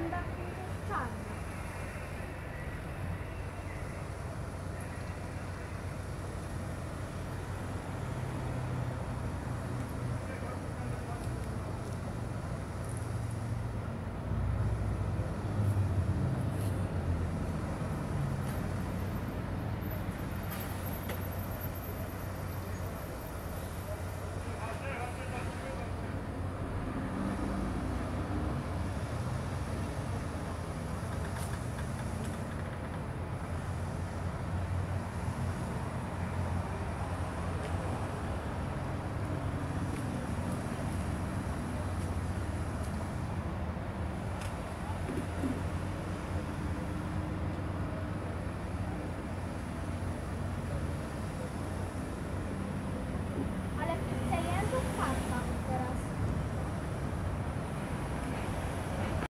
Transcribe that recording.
감사합니다.